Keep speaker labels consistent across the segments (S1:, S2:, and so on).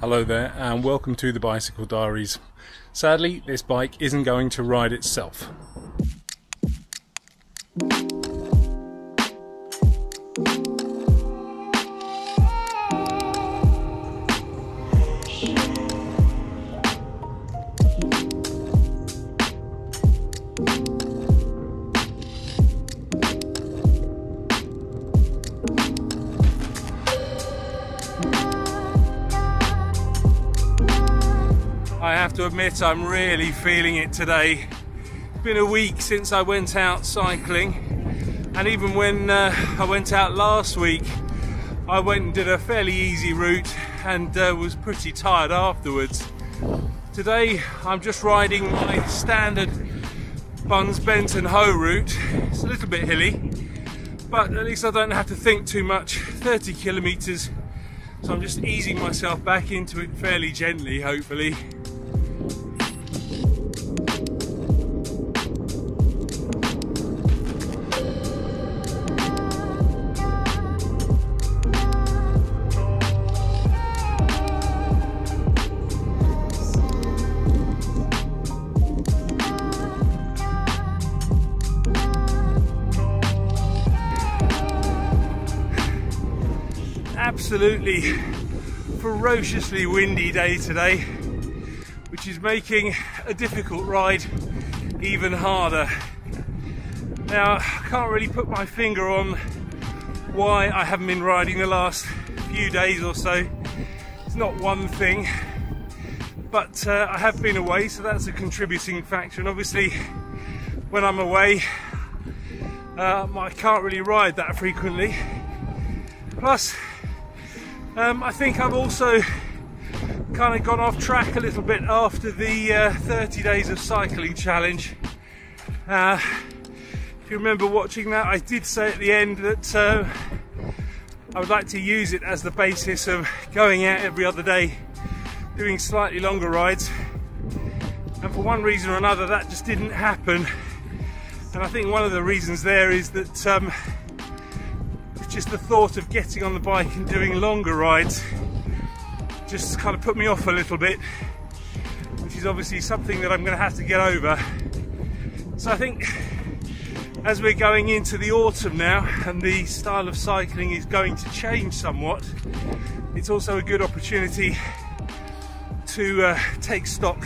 S1: Hello there, and welcome to the Bicycle Diaries. Sadly, this bike isn't going to ride itself. To admit, I'm really feeling it today. It's been a week since I went out cycling, and even when uh, I went out last week, I went and did a fairly easy route and uh, was pretty tired afterwards. Today, I'm just riding my standard Buns Benton Hoe route. It's a little bit hilly, but at least I don't have to think too much. 30 kilometers, so I'm just easing myself back into it fairly gently, hopefully. Absolutely ferociously windy day today, which is making a difficult ride even harder. Now, I can't really put my finger on why I haven't been riding the last few days or so. It's not one thing, but uh, I have been away, so that's a contributing factor. And obviously, when I'm away, uh, I can't really ride that frequently. Plus, um, I think I've also kind of gone off track a little bit after the uh, 30 days of cycling challenge. Uh, if you remember watching that, I did say at the end that uh, I would like to use it as the basis of going out every other day, doing slightly longer rides. And for one reason or another, that just didn't happen. And I think one of the reasons there is that um, just the thought of getting on the bike and doing longer rides just kind of put me off a little bit, which is obviously something that I'm going to have to get over. So I think as we're going into the autumn now and the style of cycling is going to change somewhat, it's also a good opportunity to uh, take stock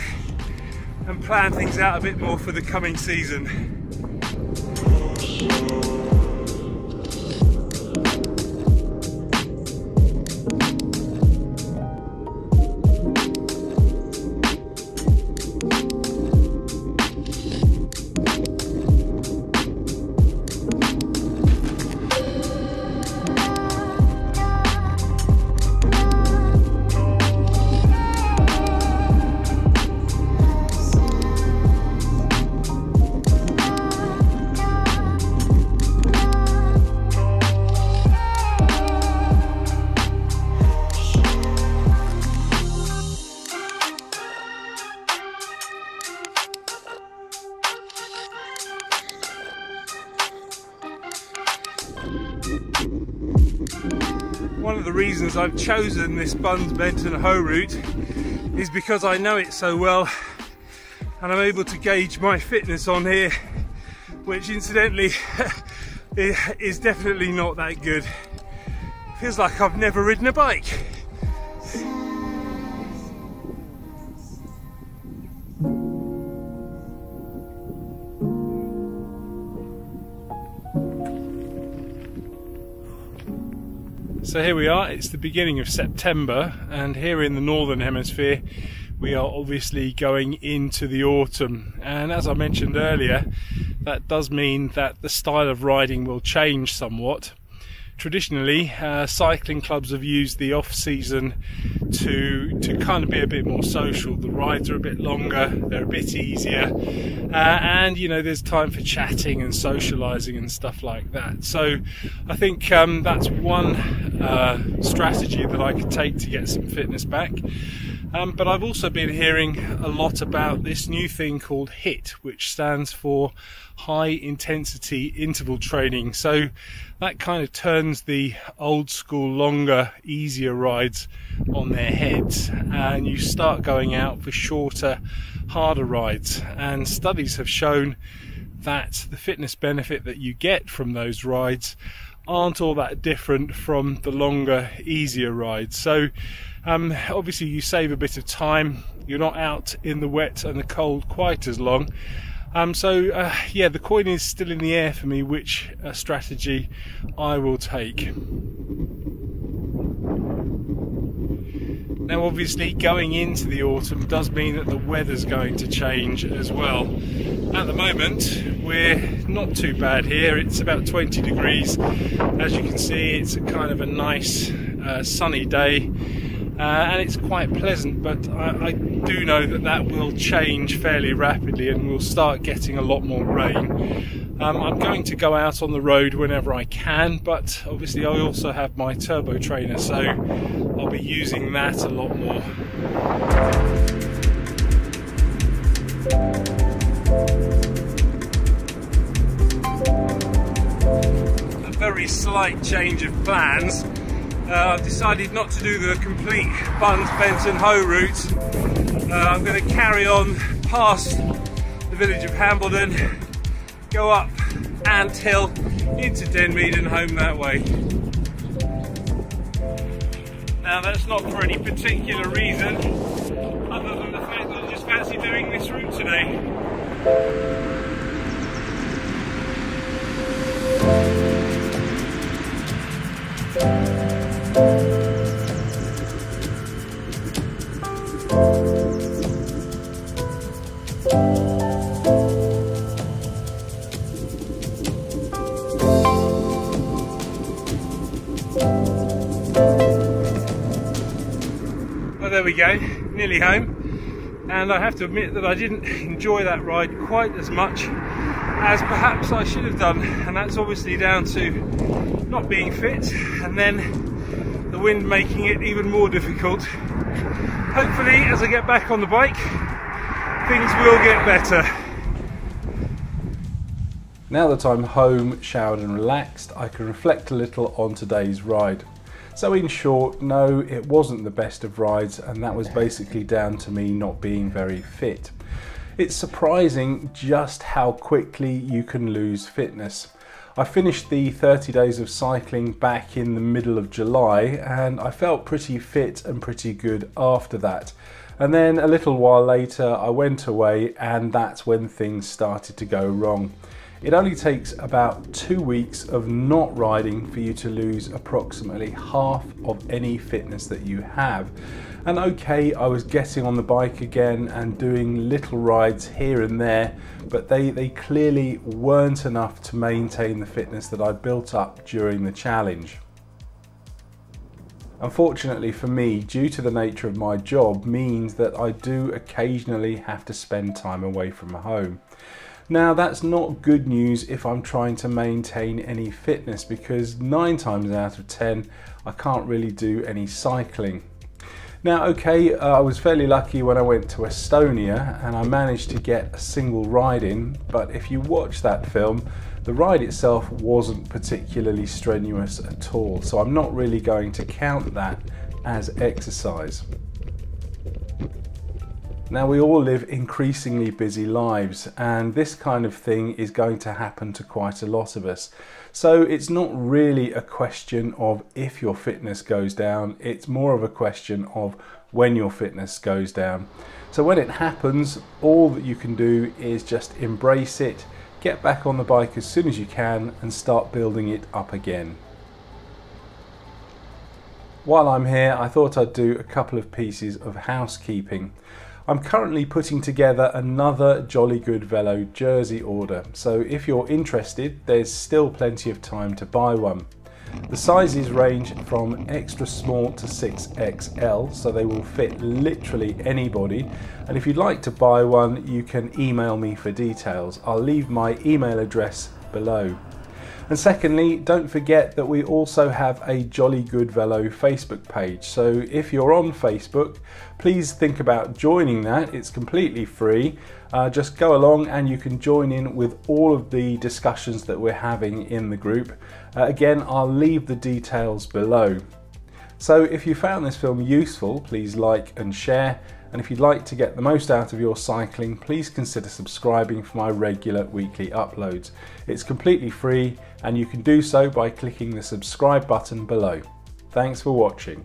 S1: and plan things out a bit more for the coming season. One of the reasons I've chosen this Buns Benton Hoe route is because I know it so well and I'm able to gauge my fitness on here, which incidentally is definitely not that good. Feels like I've never ridden a bike. So here we are, it's the beginning of September, and here in the Northern Hemisphere, we are obviously going into the autumn. And as I mentioned earlier, that does mean that the style of riding will change somewhat. Traditionally, uh, cycling clubs have used the off season to to kind of be a bit more social. The rides are a bit longer, they're a bit easier, uh, and you know there's time for chatting and socialising and stuff like that. So I think um, that's one uh, strategy that I could take to get some fitness back. Um, but I've also been hearing a lot about this new thing called HIIT, which stands for High Intensity Interval Training. So that kind of turns the old school, longer, easier rides on their heads, and you start going out for shorter, harder rides. And studies have shown that the fitness benefit that you get from those rides aren't all that different from the longer, easier rides. So, um, obviously, you save a bit of time. You're not out in the wet and the cold quite as long. Um, so, uh, yeah, the coin is still in the air for me which uh, strategy I will take. Now, obviously, going into the autumn does mean that the weather's going to change as well. At the moment, we're not too bad here. It's about 20 degrees. As you can see, it's a kind of a nice uh, sunny day. Uh, and it's quite pleasant, but I, I, do know that that will change fairly rapidly and we'll start getting a lot more rain. Um, I'm going to go out on the road whenever I can, but obviously I also have my turbo trainer, so be using that a lot more. A very slight change of plans uh, I've decided not to do the complete Bunds, Benton, Hoe route. Uh, I'm going to carry on past the village of Hambledon, go up Ant Hill into Denmead and home that way. Now that's not for any particular reason other than the fact that I just fancy doing this route today. there nearly home. And I have to admit that I didn't enjoy that ride quite as much as perhaps I should have done. And that's obviously down to not being fit and then the wind making it even more difficult. Hopefully, as I get back on the bike, things will get better.
S2: Now that I'm home, showered and relaxed, I can reflect a little on today's ride. So in short, no, it wasn't the best of rides and that was basically down to me not being very fit. It's surprising just how quickly you can lose fitness. I finished the 30 days of cycling back in the middle of July and I felt pretty fit and pretty good after that. And then a little while later I went away and that's when things started to go wrong. It only takes about two weeks of not riding for you to lose approximately half of any fitness that you have. And okay, I was getting on the bike again and doing little rides here and there, but they, they clearly weren't enough to maintain the fitness that I built up during the challenge. Unfortunately for me, due to the nature of my job, means that I do occasionally have to spend time away from home. Now that's not good news if I'm trying to maintain any fitness because nine times out of 10 I can't really do any cycling. Now okay, uh, I was fairly lucky when I went to Estonia and I managed to get a single ride in, but if you watch that film, the ride itself wasn't particularly strenuous at all, so I'm not really going to count that as exercise. Now we all live increasingly busy lives and this kind of thing is going to happen to quite a lot of us. So it's not really a question of if your fitness goes down, it's more of a question of when your fitness goes down. So when it happens, all that you can do is just embrace it, get back on the bike as soon as you can and start building it up again. While I'm here, I thought I'd do a couple of pieces of housekeeping. I'm currently putting together another Jolly Good Velo jersey order, so if you're interested, there's still plenty of time to buy one. The sizes range from extra small to 6XL, so they will fit literally anybody. And if you'd like to buy one, you can email me for details. I'll leave my email address below. And secondly, don't forget that we also have a Jolly Good Velo Facebook page. So if you're on Facebook, please think about joining that. It's completely free. Uh, just go along and you can join in with all of the discussions that we're having in the group. Uh, again, I'll leave the details below. So if you found this film useful, please like and share. And if you'd like to get the most out of your cycling, please consider subscribing for my regular weekly uploads. It's completely free and you can do so by clicking the subscribe button below. Thanks for watching.